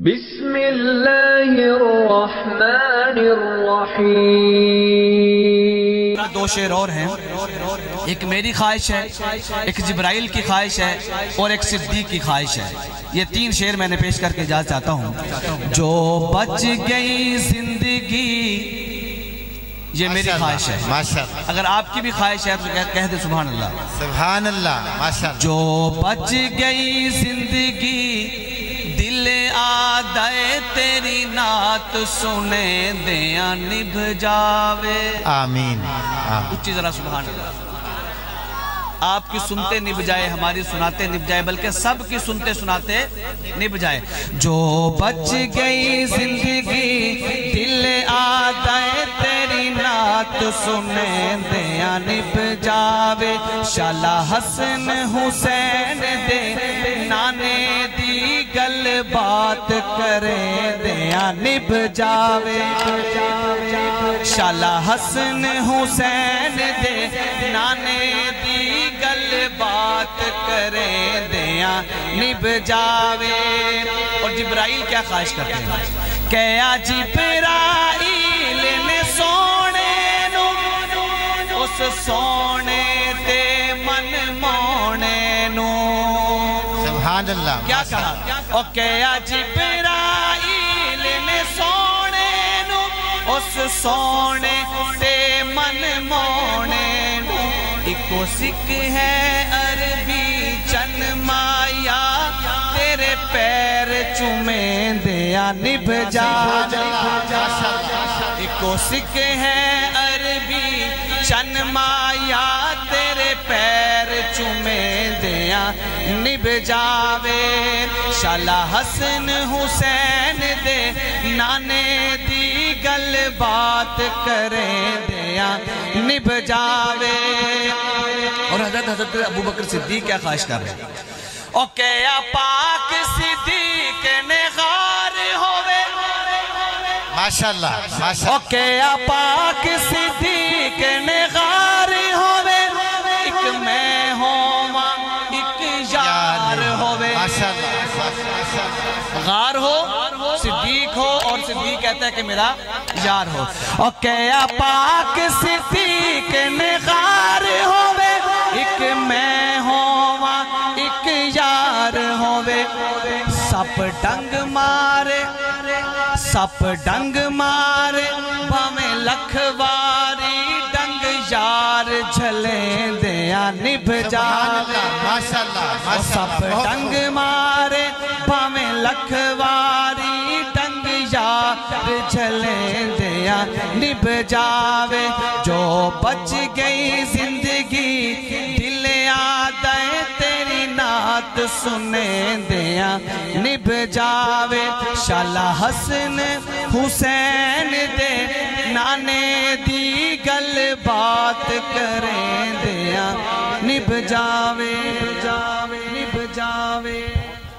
बिस्मिल्लाहिर्रहमानिर्रहीम। दो शेर और हैं। एक मेरी ख्वाहिश है एक जब्राइल की ख्वाहिश है और एक सिद्दीक की ख्वाहिश है। ये तीन शेर मैंने पेश करके जा चाहता हूँ। जो बच गई ज़िंदगी ये मेरी ख्वाहिश है। अगर आपकी भी ख्वाहिश है तो कह, कह दे सुबह अल्लाह सुबहान अल्लाह जो बच गई ज़िंदगी दिल आदाए तेरी नात सुने दया निभ जावे। आमीन। उच्ची जरा सुबह अल्लाह। आपकी सुनते निभ जाए हमारी सुनाते निभ जाए बल्कि सबकी सुनते सुनाते निभ जाए। जो बच गई ज़िंदगी दिल आदाए तेरी नात सुने दया निभ जावे। शाला हसन हुसैन दे नाने दी बात करे दिया निभ जावे। शाला हसन हुसैन दे, नाने दी गल बात करे दिया निभ जावे। और जिब्राइल क्या ख्वाहिश करते हैं? क्या जिब्राइल ने सोने नु, उस सोने सुबहान अल्लाह क्या कहा? और क्या जिब्राइल ने सोने नु उस सोने ते मन मोने नु। इको सिख है अरबी चन माया तेरे पैर चुमे दिया निभ जा इको सिख है अरबी चन माया तेरे पैर चुमे दिया जावे शाला हसन हुसैन दे नाने दी गल बात करे दिया निभ जावे। और हज़रत हज़रत अबू बकर सिद्दीक क्या ख्वाहिश कर रहे हैं? ओ पाक सिद्दीक ने गार होवे। माशाल्लाह ओ माशा क्या पाक सिद्दीक गार हो सिद्दीक हो और सिद्दीक कहता है कि मेरा यार हो। और क्या पाक सिद्दीक ने गार होवे? एक मैं होवा एक यार होवे। सप डंग मारे सप डंग मारे। भाਵੇਂ लखवारी डंग यार झले दिया निभ माशाल्लाह सप डंग मारे लखवारी डंग यार झले दिया, निभ जावे। जो बच गई ज़िंदगी, दिल आदे तेरी नात सुने दिया, निभ जावे। शाला हसन हुसैन दे, नाने दी गल बात करें दिया, निभ जावे।